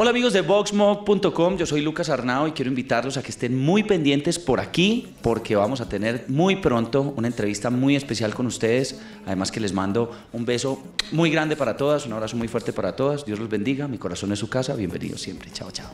Hola amigos de VoxMob.com, yo soy Lucas Arnao y quiero invitarlos a que estén muy pendientes por aquí porque vamos a tener muy pronto una entrevista muy especial con ustedes. Además que les mando un beso muy grande para todas, un abrazo muy fuerte para todas. Dios los bendiga, mi corazón es su casa, bienvenidos siempre. Chao, chao.